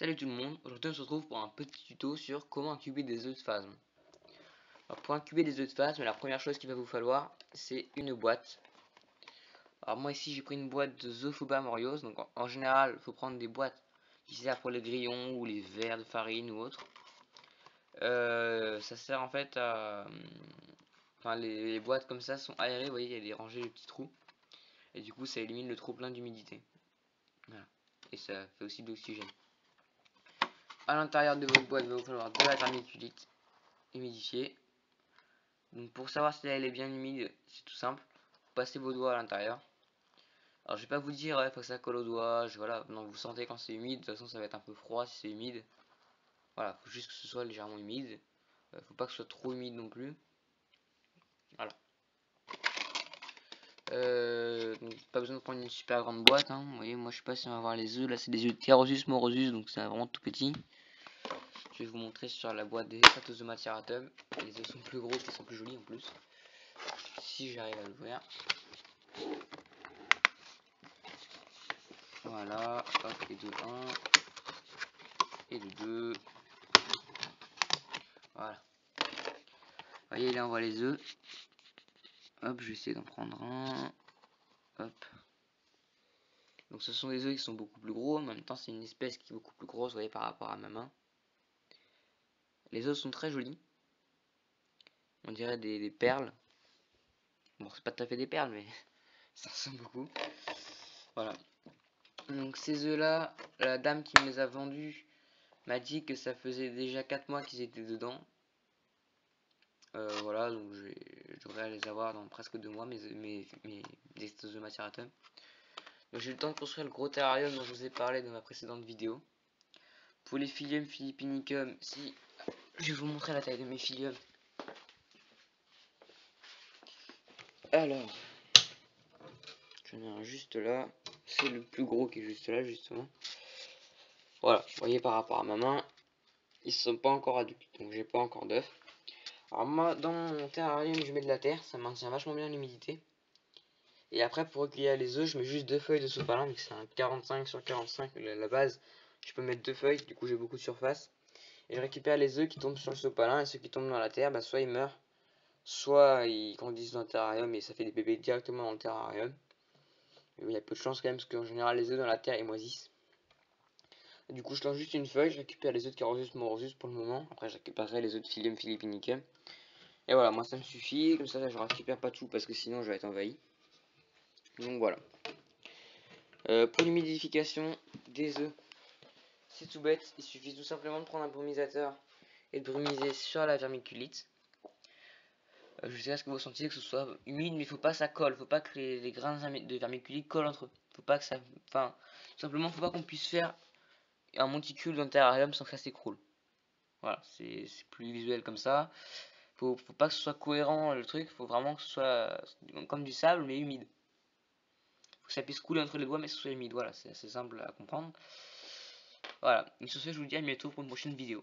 Salut tout le monde, aujourd'hui on se retrouve pour un petit tuto sur comment incuber des œufs de phasme. Pour incuber des œufs de phasme, la première chose qu'il va vous falloir, c'est une boîte. Alors moi ici j'ai pris une boîte de Zophoba Morios, donc en, général il faut prendre des boîtes qui servent pour les grillons ou les verres de farine ou autre. Euh, ça sert en fait à... Enfin les, boîtes comme ça sont aérées, vous voyez il y a des rangées de petits trous. Et du coup ça élimine le trop plein d'humidité. Et ça fait aussi de l'oxygène à l'intérieur de votre boîte, il va vous falloir de la vermiculite humidifiée. Donc pour savoir si elle est bien humide, c'est tout simple. passez vos doigts à l'intérieur. Alors je vais pas vous dire, il faut que ça colle aux doigts. voilà, non, vous sentez quand c'est humide. De toute façon, ça va être un peu froid si c'est humide. Voilà, faut juste que ce soit légèrement humide. Euh, faut pas que ce soit trop humide non plus. Voilà. Euh, pas besoin de prendre une super grande boîte. Hein. Vous voyez, moi je sais pas si on va voir les œufs. Là, c'est des œufs Therosus morosus, donc c'est vraiment tout petit. Je vais vous montrer sur la boîte des de Maceratum. Les œufs sont plus gros, ils sont plus jolis en plus. Si j'arrive à l'ouvrir. Voilà, hop, les deux 1 et le 2. Voilà. Vous voyez, là on voit les œufs. Hop, je vais essayer d'en prendre un. Hop. Donc ce sont des œufs qui sont beaucoup plus gros, en même temps c'est une espèce qui est beaucoup plus grosse, vous voyez, par rapport à ma main. Les os sont très jolis. On dirait des, perles. Bon, c'est pas tout à fait des perles, mais ça ressemble beaucoup. Voilà. Donc ces œufs là, la dame qui me les a vendus m'a dit que ça faisait déjà 4 mois qu'ils étaient dedans. Euh, voilà, donc je devrais les avoir dans presque 2 mois, mes, mes, mes, œufs maceratum. Donc j'ai le temps de construire le gros terrarium dont je vous ai parlé dans ma précédente vidéo. Pour les philium philippinicum, si je vais vous montrer la taille de mes filiales. Alors, j'en ai un juste là. C'est le plus gros qui est juste là, justement. Voilà, vous voyez par rapport à ma main, ils sont pas encore adultes, donc j'ai pas encore d'œufs. Alors moi, dans mon terrarium, je mets de la terre, ça maintient vachement bien l'humidité. Et après, pour recueillir les œufs, je mets juste deux feuilles de sopalin, donc c'est un 45 sur 45 la base. Je peux mettre deux feuilles, du coup j'ai beaucoup de surface. Et je récupère les œufs qui tombent sur le sopalin et ceux qui tombent dans la terre, bah, soit ils meurent, soit ils grandissent dans le terrarium et ça fait des bébés directement dans le terrarium. il y a peu de chance quand même parce qu'en général les œufs dans la terre ils moisissent. du coup je lance juste une feuille, je récupère les œufs de Carosus morosus pour le moment. Après je récupérerai les œufs de Philium philippinicum. Et voilà, moi ça me suffit, comme ça je récupère pas tout parce que sinon je vais être envahi. Donc voilà. Euh, pour l'humidification des œufs, c'est tout bête, il suffit tout simplement de prendre un brumisateur et de brumiser sur la vermiculite. Euh, je sais pas ce que vous sentez que ce soit humide, mais il faut pas que ça colle, faut pas que les, grains de vermiculite collent entre eux. Faut pas que ça, enfin, tout simplement, faut pas qu'on puisse faire un monticule dans terrarium sans que ça s'écroule. Voilà, c'est plus visuel comme ça. Faut, faut pas que ce soit cohérent le truc, faut vraiment que ce soit comme du sable mais humide. Faut que ça puisse couler entre les doigts mais que ce soit humide. Voilà, c'est assez simple à comprendre. Voilà, et sur ce, je vous dis à bientôt pour une prochaine vidéo.